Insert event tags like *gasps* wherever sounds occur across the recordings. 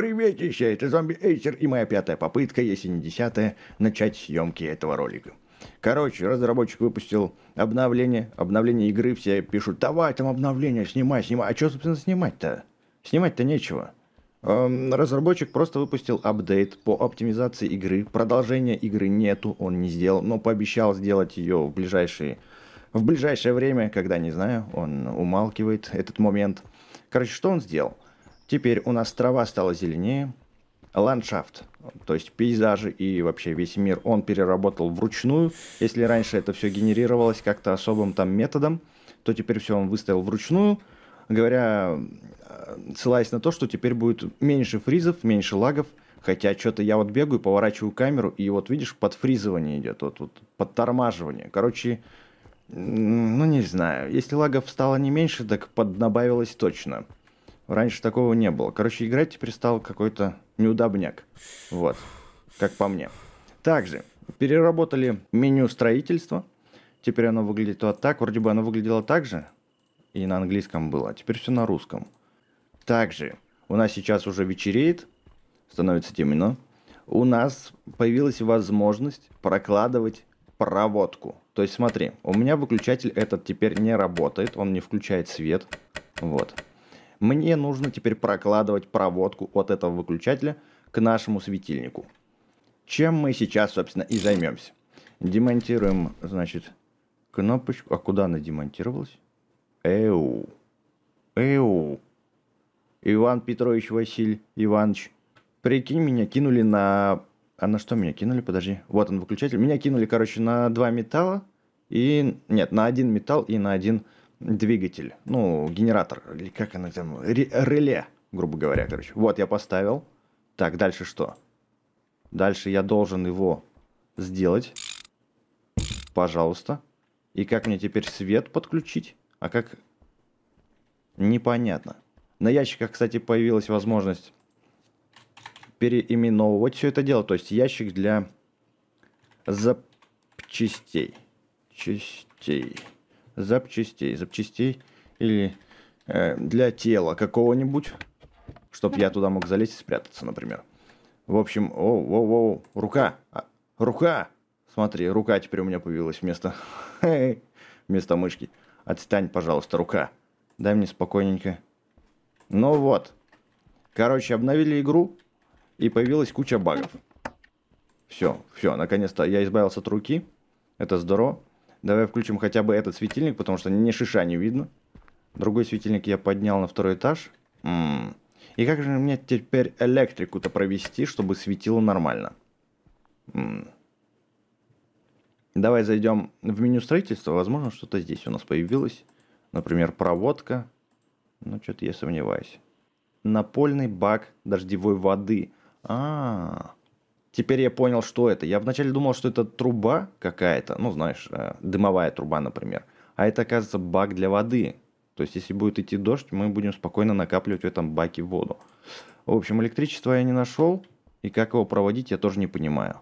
Приветище, это зомби Эйсер и моя пятая попытка, если не десятая, начать съемки этого ролика. Короче, разработчик выпустил обновление, обновление игры, все пишут, давай там обновление, снимай, снимай. А что, собственно, снимать-то? Снимать-то нечего. Эм, разработчик просто выпустил апдейт по оптимизации игры. Продолжения игры нету, он не сделал, но пообещал сделать ее в ближайшие в ближайшее время, когда, не знаю, он умалкивает этот момент. Короче, что он сделал? Теперь у нас трава стала зеленее, ландшафт, то есть пейзажи и вообще весь мир он переработал вручную. Если раньше это все генерировалось как-то особым там методом, то теперь все он выставил вручную, говоря, э, ссылаясь на то, что теперь будет меньше фризов, меньше лагов, Хотя что-то я вот бегаю, поворачиваю камеру, и вот видишь, подфризывание идет, вот, вот подтормаживание. Короче, ну не знаю, если лагов стало не меньше, так поднабавилось точно. Раньше такого не было. Короче, играть теперь стал какой-то неудобняк. Вот, как по мне. Также переработали меню строительства. Теперь оно выглядит вот так. Вроде бы оно выглядело так же. И на английском было. А теперь все на русском. Также у нас сейчас уже вечереет. Становится темно. У нас появилась возможность прокладывать проводку. То есть смотри, у меня выключатель этот теперь не работает. Он не включает свет. Вот. Мне нужно теперь прокладывать проводку от этого выключателя к нашему светильнику. Чем мы сейчас, собственно, и займемся. Демонтируем, значит, кнопочку. А куда она демонтировалась? Эу. Эу. Иван Петрович Василий Иванович. Прикинь, меня кинули на... А на что меня кинули? Подожди. Вот он, выключатель. Меня кинули, короче, на два металла. И... Нет, на один металл и на один двигатель, ну, генератор, или как она там, реле, грубо говоря, короче. Вот я поставил. Так, дальше что? Дальше я должен его сделать. Пожалуйста. И как мне теперь свет подключить? А как... Непонятно. На ящиках, кстати, появилась возможность переименовывать все это дело. То есть ящик для запчастей. Частей запчастей. Запчастей или э, для тела какого-нибудь, чтобы я туда мог залезть и спрятаться, например. В общем, о, о, о, рука, а, рука, смотри, рука теперь у меня появилась вместо, *laughs* вместо мышки. Отстань, пожалуйста, рука. Дай мне спокойненько. Ну вот. Короче, обновили игру, и появилась куча багов. Все, все, наконец-то я избавился от руки. Это здорово. Давай включим хотя бы этот светильник, потому что ни шиша не видно. Другой светильник я поднял на второй этаж. М -м. И как же мне теперь электрику-то провести, чтобы светило нормально? М -м. Давай зайдем в меню строительства. Возможно, что-то здесь у нас появилось. Например, проводка. Ну, что-то я сомневаюсь. Напольный бак дождевой воды. А, -а, -а. Теперь я понял, что это. Я вначале думал, что это труба какая-то, ну, знаешь, э, дымовая труба, например. А это, оказывается, бак для воды. То есть, если будет идти дождь, мы будем спокойно накапливать в этом баке воду. В общем, электричество я не нашел, и как его проводить, я тоже не понимаю.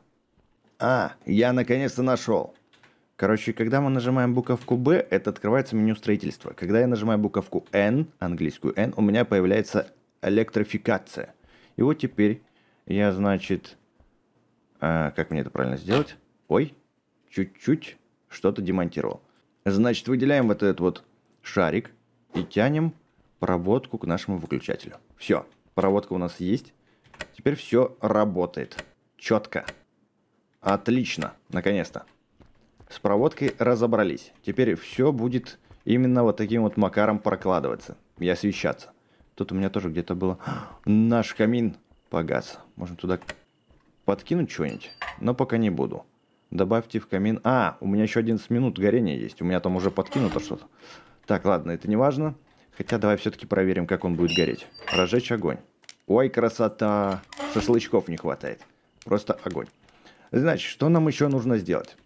А, я наконец-то нашел. Короче, когда мы нажимаем буковку B, это открывается меню строительства. Когда я нажимаю буковку N, английскую N, у меня появляется электрификация. И вот теперь я, значит, а, как мне это правильно сделать? Ой, чуть-чуть что-то демонтировал. Значит, выделяем вот этот вот шарик и тянем проводку к нашему выключателю. Все, проводка у нас есть. Теперь все работает. Четко. Отлично, наконец-то. С проводкой разобрались. Теперь все будет именно вот таким вот макаром прокладываться и освещаться. Тут у меня тоже где-то было... Наш камин погас. Можно туда подкинуть что-нибудь, но пока не буду. Добавьте в камин... А, у меня еще 11 минут горения есть. У меня там уже подкинуто что-то. Так, ладно, это не важно. Хотя давай все-таки проверим, как он будет гореть. Разжечь огонь. Ой, красота! Шашлычков не хватает. Просто огонь. Значит, что нам еще нужно сделать?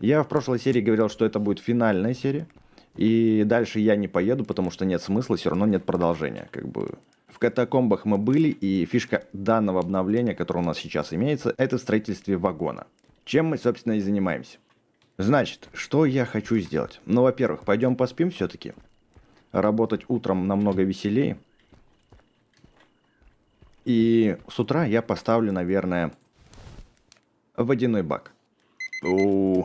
Я в прошлой серии говорил, что это будет финальная серия. И дальше я не поеду, потому что нет смысла, все равно нет продолжения. Как бы в катакомбах мы были, и фишка данного обновления, которое у нас сейчас имеется, это в строительстве вагона. Чем мы, собственно, и занимаемся. Значит, что я хочу сделать? Ну, во-первых, пойдем поспим все-таки. Работать утром намного веселее. И с утра я поставлю, наверное, водяной бак. У,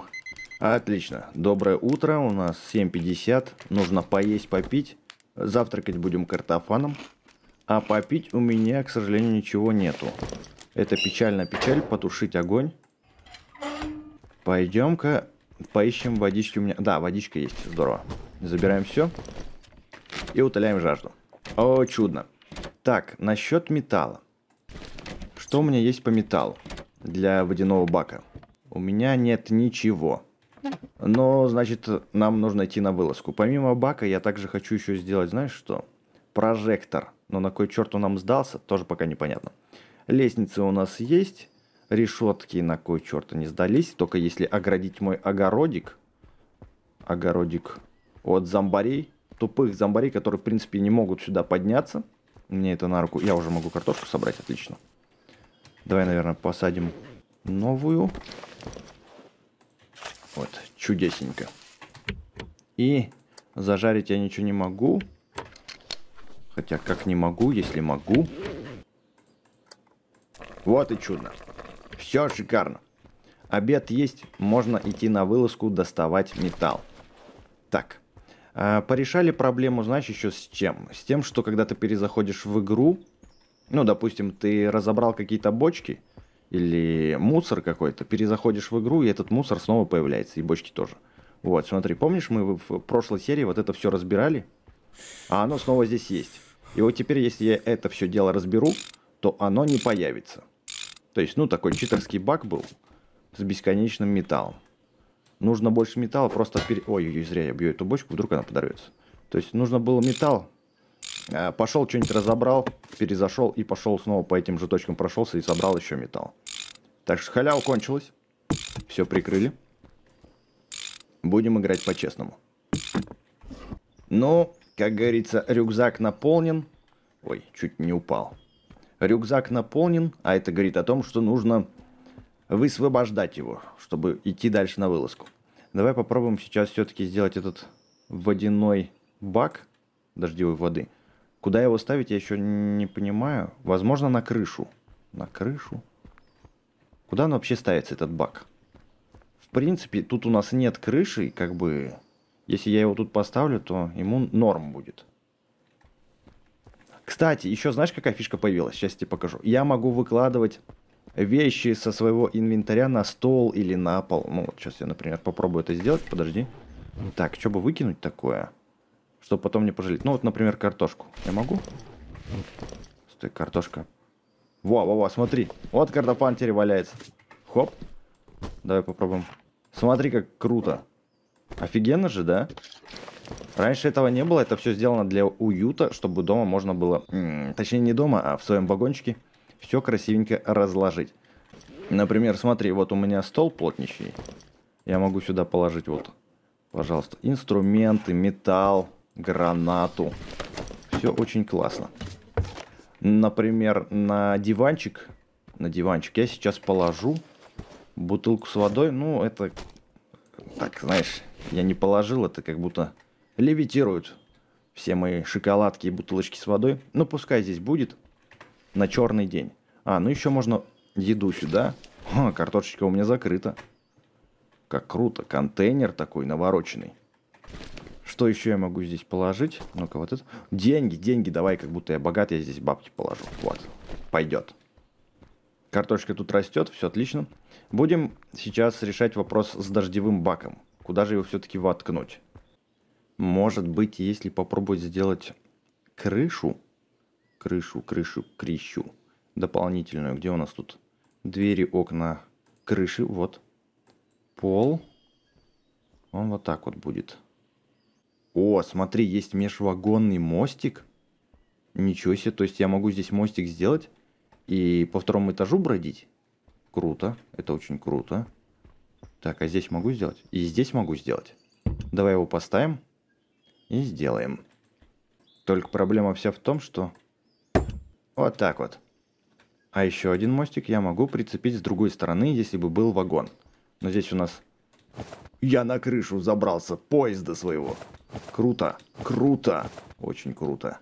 отлично. Доброе утро. У нас 7.50. Нужно поесть, попить. Завтракать будем картофаном. А попить у меня, к сожалению, ничего нету. Это печально печаль. Потушить огонь. Пойдем-ка поищем водички у меня. Да, водичка есть. Здорово. Забираем все. И утоляем жажду. О, чудно. Так, насчет металла. Что у меня есть по металлу для водяного бака? У меня нет ничего. Но, значит, нам нужно идти на вылазку. Помимо бака, я также хочу еще сделать, знаешь что? Прожектор. Но на кой черт он нам сдался, тоже пока непонятно. Лестницы у нас есть. Решетки на кой черт они сдались. Только если оградить мой огородик. Огородик от зомбарей. Тупых зомбарей, которые, в принципе, не могут сюда подняться. Мне это на руку. Я уже могу картошку собрать, отлично. Давай, наверное, посадим новую. Вот, чудесненько. И зажарить я ничего не могу. Хотя как не могу, если могу. Вот и чудно. Все шикарно. Обед есть, можно идти на вылазку, доставать металл. Так, а, порешали проблему, знаешь, еще с чем? С тем, что когда ты перезаходишь в игру, ну, допустим, ты разобрал какие-то бочки, или мусор какой-то, перезаходишь в игру, и этот мусор снова появляется, и бочки тоже. Вот, смотри, помнишь, мы в прошлой серии вот это все разбирали, а оно снова здесь есть. И вот теперь, если я это все дело разберу, то оно не появится. То есть, ну, такой читерский баг был с бесконечным металлом. Нужно больше металла, просто... Пере... Ой-ой-ой, зря я бью эту бочку, вдруг она подорвется. То есть, нужно было металл, Э, пошел, что-нибудь разобрал, перезашел и пошел снова по этим же точкам прошелся и собрал еще металл. Так что халява кончилась. Все прикрыли. Будем играть по-честному. Ну, как говорится, рюкзак наполнен. Ой, чуть не упал. Рюкзак наполнен, а это говорит о том, что нужно высвобождать его, чтобы идти дальше на вылазку. Давай попробуем сейчас все-таки сделать этот водяной бак дождевой воды – Куда его ставить, я еще не понимаю. Возможно, на крышу. На крышу. Куда он вообще ставится, этот бак? В принципе, тут у нас нет крыши, как бы... Если я его тут поставлю, то ему норм будет. Кстати, еще знаешь, какая фишка появилась? Сейчас тебе покажу. Я могу выкладывать вещи со своего инвентаря на стол или на пол. Ну, вот сейчас я, например, попробую это сделать. Подожди. Так, что бы выкинуть такое? чтобы потом не пожалеть. Ну вот, например, картошку. Я могу? Стой, картошка. Во, во, во, смотри. Вот картофан теперь валяется. Хоп. Давай попробуем. Смотри, как круто. Офигенно же, да? Раньше этого не было, это все сделано для уюта, чтобы дома можно было, точнее не дома, а в своем вагончике, все красивенько разложить. Например, смотри, вот у меня стол плотничий. Я могу сюда положить вот, пожалуйста, инструменты, металл, гранату. Все очень классно. Например, на диванчик, на диванчик я сейчас положу бутылку с водой. Ну, это, так, знаешь, я не положил, это как будто левитируют все мои шоколадки и бутылочки с водой. Ну, пускай здесь будет на черный день. А, ну еще можно еду сюда. О, картошечка у меня закрыта. Как круто. Контейнер такой навороченный. Что еще я могу здесь положить? Ну-ка, вот это. Деньги, деньги, давай, как будто я богат, я здесь бабки положу. Вот, пойдет. Картошка тут растет, все отлично. Будем сейчас решать вопрос с дождевым баком. Куда же его все-таки воткнуть? Может быть, если попробовать сделать крышу, крышу, крышу, крищу, дополнительную, где у нас тут двери, окна, крыши, вот, пол, он вот так вот будет. О, смотри, есть межвагонный мостик. Ничего себе, то есть я могу здесь мостик сделать и по второму этажу бродить. Круто, это очень круто. Так, а здесь могу сделать? И здесь могу сделать. Давай его поставим и сделаем. Только проблема вся в том, что... Вот так вот. А еще один мостик я могу прицепить с другой стороны, если бы был вагон. Но здесь у нас... Я на крышу забрался поезда своего. Круто, круто, очень круто.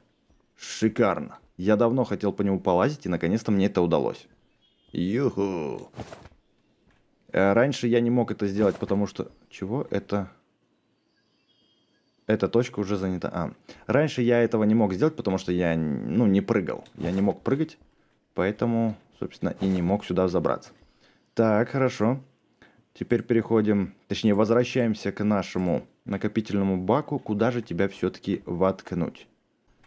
Шикарно. Я давно хотел по нему полазить, и наконец-то мне это удалось. Юху. Э, раньше я не мог это сделать, потому что... Чего это? Эта точка уже занята. А. Раньше я этого не мог сделать, потому что я ну, не прыгал. Я не мог прыгать, поэтому, собственно, и не мог сюда забраться. Так, хорошо. Теперь переходим, точнее, возвращаемся к нашему накопительному баку. Куда же тебя все-таки воткнуть?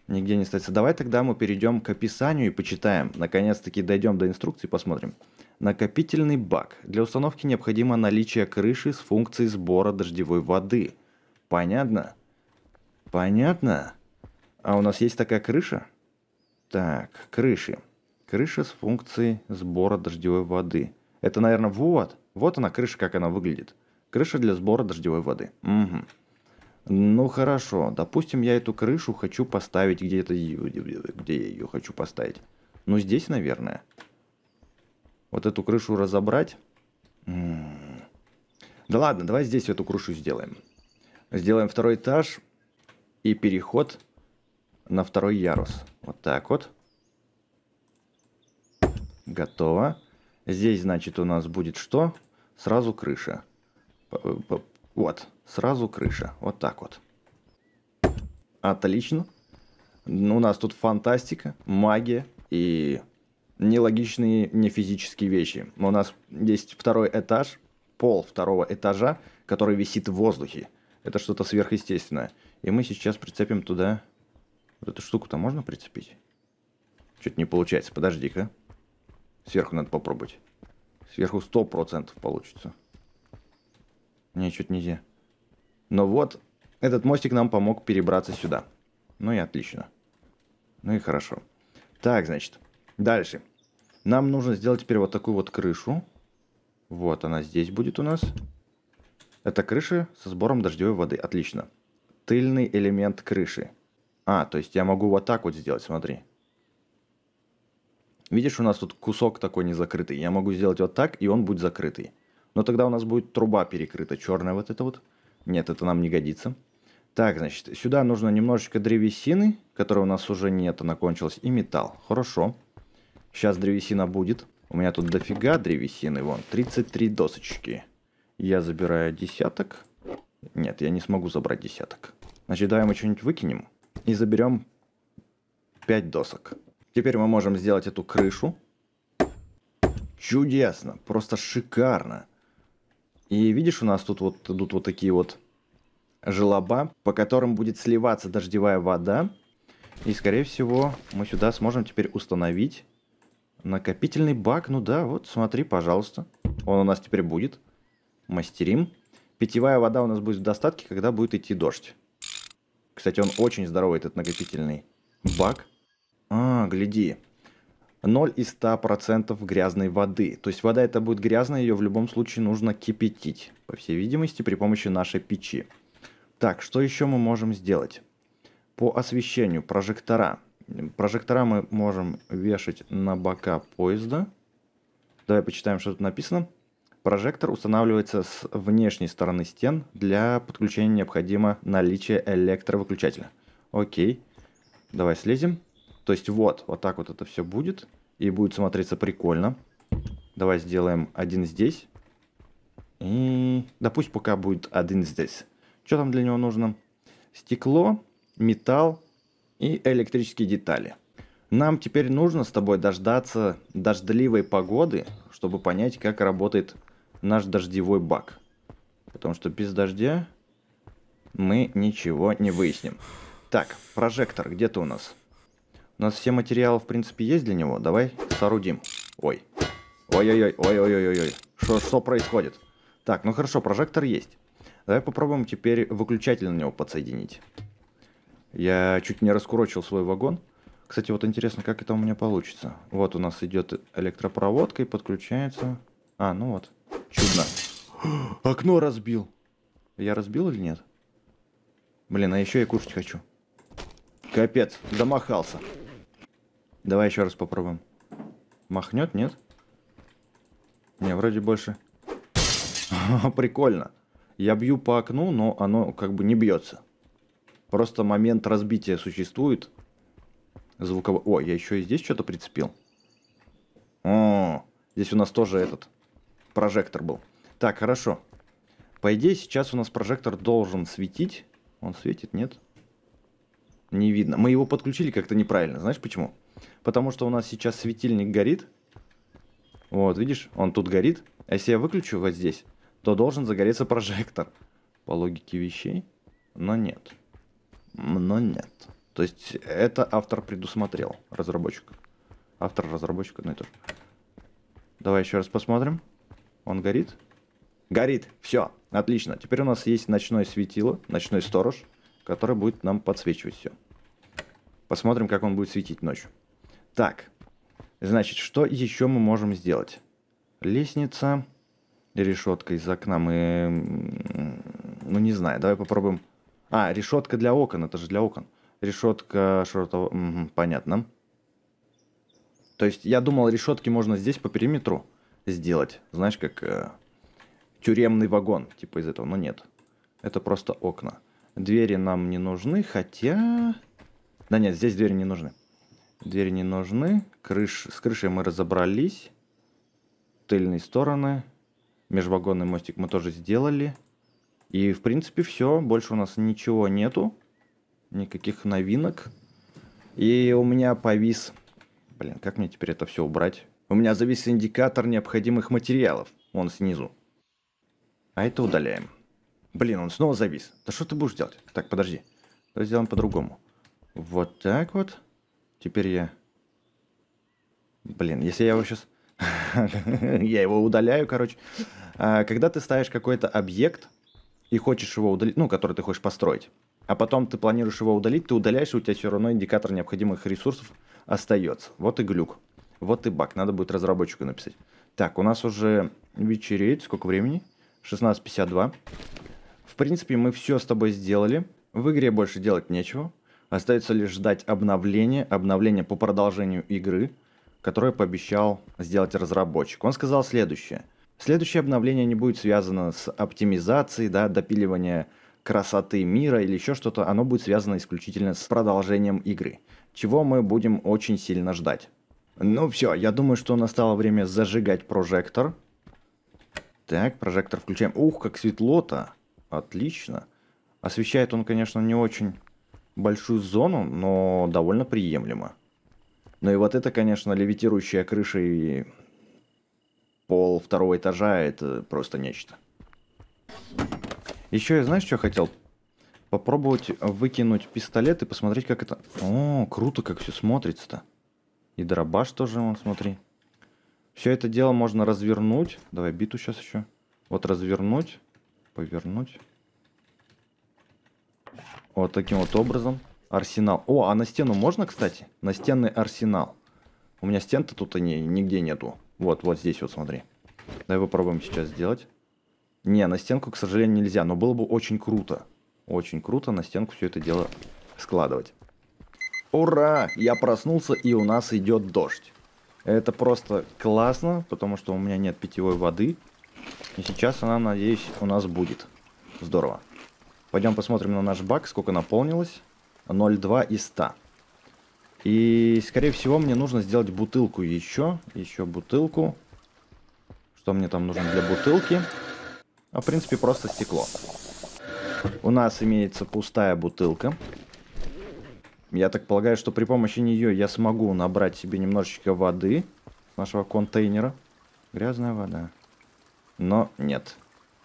Нигде не остается. Давай тогда мы перейдем к описанию и почитаем. Наконец-таки дойдем до инструкции, посмотрим. Накопительный бак. Для установки необходимо наличие крыши с функцией сбора дождевой воды. Понятно? Понятно? А у нас есть такая крыша? Так, крыши. Крыша с функцией сбора дождевой воды. Это, наверное, вот. Вот она крыша, как она выглядит. Крыша для сбора дождевой воды. Угу. Ну хорошо, допустим, я эту крышу хочу поставить где-то, где я ее хочу поставить. Ну здесь, наверное. Вот эту крышу разобрать. Да ладно, давай здесь эту крышу сделаем. Сделаем второй этаж и переход на второй ярус. Вот так вот. Готово. Здесь, значит, у нас будет что? Сразу крыша. Вот, сразу крыша. Вот так вот. Отлично. У нас тут фантастика, магия и нелогичные нефизические вещи. У нас есть второй этаж, пол второго этажа, который висит в воздухе. Это что-то сверхъестественное. И мы сейчас прицепим туда... Вот эту штуку-то можно прицепить? Что-то не получается. Подожди-ка. Сверху надо попробовать. Сверху 100% получится. Не, что-то нельзя. Но вот, этот мостик нам помог перебраться сюда. Ну и отлично. Ну и хорошо. Так, значит, дальше. Нам нужно сделать теперь вот такую вот крышу. Вот она здесь будет у нас. Это крыша со сбором дождевой воды. Отлично. Тыльный элемент крыши. А, то есть я могу вот так вот сделать, смотри. Видишь, у нас тут кусок такой не закрытый. Я могу сделать вот так, и он будет закрытый. Но тогда у нас будет труба перекрыта, черная вот эта вот. Нет, это нам не годится. Так, значит, сюда нужно немножечко древесины, которой у нас уже нет, она кончилась, и металл. Хорошо. Сейчас древесина будет. У меня тут дофига древесины, вон, 33 досочки. Я забираю десяток. Нет, я не смогу забрать десяток. Значит, давай мы что-нибудь выкинем и заберем 5 досок. Теперь мы можем сделать эту крышу. Чудесно, просто шикарно. И видишь, у нас тут вот идут вот такие вот желоба, по которым будет сливаться дождевая вода. И, скорее всего, мы сюда сможем теперь установить накопительный бак. Ну да, вот, смотри, пожалуйста. Он у нас теперь будет. Мастерим. Питьевая вода у нас будет в достатке, когда будет идти дождь. Кстати, он очень здоровый, этот накопительный бак. А, гляди. 0 из 100% грязной воды. То есть вода это будет грязная, ее в любом случае нужно кипятить. По всей видимости, при помощи нашей печи. Так, что еще мы можем сделать? По освещению прожектора. Прожектора мы можем вешать на бока поезда. Давай почитаем, что тут написано. Прожектор устанавливается с внешней стороны стен. Для подключения необходимо наличие электровыключателя. Окей. Давай слезем. То есть вот, вот так вот это все будет. И будет смотреться прикольно. Давай сделаем один здесь. И да пусть пока будет один здесь. Что там для него нужно? Стекло, металл и электрические детали. Нам теперь нужно с тобой дождаться дождливой погоды, чтобы понять, как работает наш дождевой бак. Потому что без дождя мы ничего не выясним. Так, прожектор где-то у нас. У нас все материалы, в принципе, есть для него. Давай соорудим. Ой. Ой-ой-ой, ой-ой-ой-ой. Что, что происходит? Так, ну хорошо, прожектор есть. Давай попробуем теперь выключатель на него подсоединить. Я чуть не раскурочил свой вагон. Кстати, вот интересно, как это у меня получится. Вот у нас идет электропроводка и подключается... А, ну вот. Чудно. *gasps* Окно разбил. Я разбил или нет? Блин, а еще я кушать хочу. Капец, домахался. Давай еще раз попробуем. Махнет, нет? Не, вроде больше. *laughs* Прикольно. Я бью по окну, но оно как бы не бьется. Просто момент разбития существует. звуковой... О, я еще и здесь что-то прицепил. О, здесь у нас тоже этот прожектор был. Так, хорошо. По идее, сейчас у нас прожектор должен светить. Он светит, нет? Не видно. Мы его подключили как-то неправильно. Знаешь почему? Потому что у нас сейчас светильник горит. Вот, видишь, он тут горит. А если я выключу вот здесь, то должен загореться прожектор. По логике вещей. Но нет. Но нет. То есть это автор предусмотрел, разработчик. Автор разработчика, ну тоже. Давай еще раз посмотрим. Он горит? Горит. Все. Отлично. Теперь у нас есть ночное светило, ночной сторож, который будет нам подсвечивать все. Посмотрим, как он будет светить ночью. Так. Значит, что еще мы можем сделать? Лестница, решетка из окна. Мы, ну не знаю, давай попробуем. А, решетка для окон, это же для окон. Решетка широтового... Угу, понятно. То есть я думал, решетки можно здесь по периметру сделать. Знаешь, как э, тюремный вагон, типа из этого. Но нет. Это просто окна. Двери нам не нужны, хотя... Да нет, здесь двери не нужны. Двери не нужны. Крыш... С крышей мы разобрались. Тыльные стороны. Межвагонный мостик мы тоже сделали. И, в принципе, все. Больше у нас ничего нету никаких новинок. И у меня повис... Блин, как мне теперь это все убрать? У меня завис индикатор необходимых материалов. Вон снизу. А это удаляем. Блин, он снова завис. Да что ты будешь делать? Так, подожди. Давай сделаем по-другому. Вот так вот. Теперь я... Блин, если я его сейчас... *laughs* я его удаляю, короче. А, когда ты ставишь какой-то объект и хочешь его удалить, ну, который ты хочешь построить, а потом ты планируешь его удалить, ты удаляешь, и у тебя все равно индикатор необходимых ресурсов остается. Вот и глюк. Вот и баг. Надо будет разработчику написать. Так, у нас уже вечереет. Сколько времени? 16.52. В принципе, мы все с тобой сделали. В игре больше делать нечего. Остается лишь ждать обновления. Обновления по продолжению игры, которое пообещал сделать разработчик. Он сказал следующее. Следующее обновление не будет связано с оптимизацией, да, допиливания красоты мира или еще что-то, оно будет связано исключительно с продолжением игры, чего мы будем очень сильно ждать. Ну все, я думаю, что настало время зажигать прожектор. Так, прожектор включаем. Ух, как светло-то. Отлично. Освещает он, конечно, не очень большую зону, но довольно приемлемо. Ну и вот это, конечно, левитирующая крыша и пол второго этажа, это просто нечто. Еще я, знаешь, что хотел? Попробовать выкинуть пистолет и посмотреть, как это... О, круто, как все смотрится-то. И дробаш тоже, вон, смотри. Все это дело можно развернуть. Давай биту сейчас еще. Вот развернуть, повернуть. Вот таким вот образом. Арсенал. О, а на стену можно, кстати? Настенный арсенал. У меня стен-то тут не, нигде нету. Вот, вот здесь вот, смотри. Давай попробуем сейчас сделать. Не, на стенку, к сожалению, нельзя, но было бы очень круто. Очень круто на стенку все это дело складывать. Ура! Я проснулся, и у нас идет дождь. Это просто классно, потому что у меня нет питьевой воды. И сейчас она, надеюсь, у нас будет. Здорово. Пойдем посмотрим на наш бак, сколько наполнилось. 0,2 из 100. И, скорее всего, мне нужно сделать бутылку еще. Еще бутылку. Что мне там нужно для бутылки? А в принципе просто стекло. У нас имеется пустая бутылка. Я так полагаю, что при помощи нее я смогу набрать себе немножечко воды с нашего контейнера. Грязная вода. Но нет.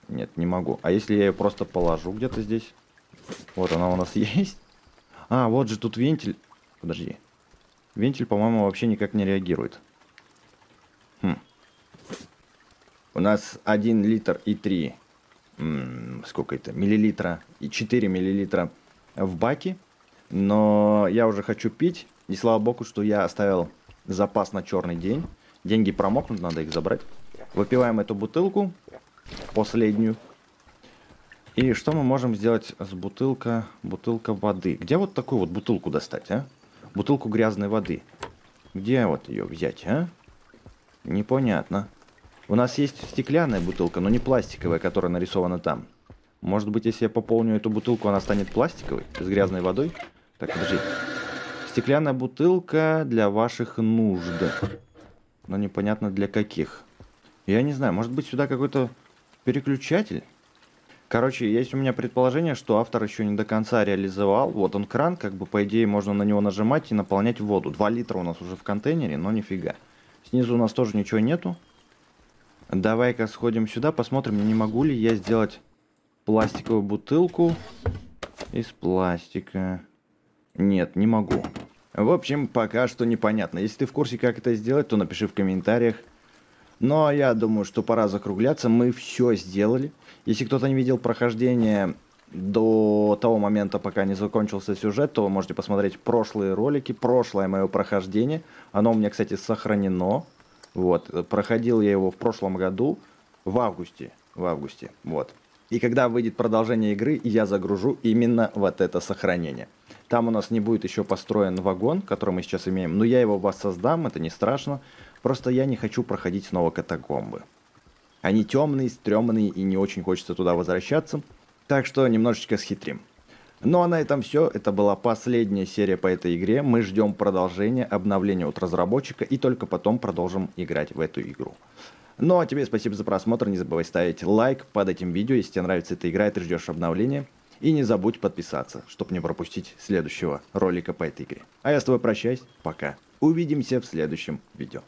Нет, не могу. А если я ее просто положу где-то здесь? Вот она у нас *laughs* есть. А, вот же тут вентиль. Подожди. Вентиль, по-моему, вообще никак не реагирует. Хм. У нас 1 литр и 3, сколько это, миллилитра, и 4 миллилитра в баке. Но я уже хочу пить, и слава богу, что я оставил запас на черный день. Деньги промокнут, надо их забрать. Выпиваем эту бутылку, последнюю. И что мы можем сделать с бутылка, бутылка воды? Где вот такую вот бутылку достать, а? Бутылку грязной воды. Где вот ее взять, а? Непонятно. У нас есть стеклянная бутылка, но не пластиковая, которая нарисована там. Может быть, если я пополню эту бутылку, она станет пластиковой, с грязной водой? Так, подожди. Стеклянная бутылка для ваших нужд. Но непонятно для каких. Я не знаю, может быть сюда какой-то переключатель? Короче, есть у меня предположение, что автор еще не до конца реализовал. Вот он кран, как бы по идее можно на него нажимать и наполнять воду. 2 литра у нас уже в контейнере, но нифига. Снизу у нас тоже ничего нету. Давай-ка сходим сюда, посмотрим, не могу ли я сделать пластиковую бутылку из пластика. Нет, не могу. В общем, пока что непонятно. Если ты в курсе, как это сделать, то напиши в комментариях. Но я думаю, что пора закругляться. Мы все сделали. Если кто-то не видел прохождение до того момента, пока не закончился сюжет, то вы можете посмотреть прошлые ролики, прошлое мое прохождение. Оно у меня, кстати, сохранено. Вот, проходил я его в прошлом году, в августе, в августе, вот. И когда выйдет продолжение игры, я загружу именно вот это сохранение. Там у нас не будет еще построен вагон, который мы сейчас имеем, но я его воссоздам, это не страшно. Просто я не хочу проходить снова катакомбы. Они темные, стрёмные и не очень хочется туда возвращаться. Так что немножечко схитрим. Ну а на этом все. Это была последняя серия по этой игре. Мы ждем продолжения, обновления от разработчика и только потом продолжим играть в эту игру. Ну а тебе спасибо за просмотр. Не забывай ставить лайк под этим видео, если тебе нравится эта игра и ты ждешь обновления. И не забудь подписаться, чтобы не пропустить следующего ролика по этой игре. А я с тобой прощаюсь. Пока. Увидимся в следующем видео.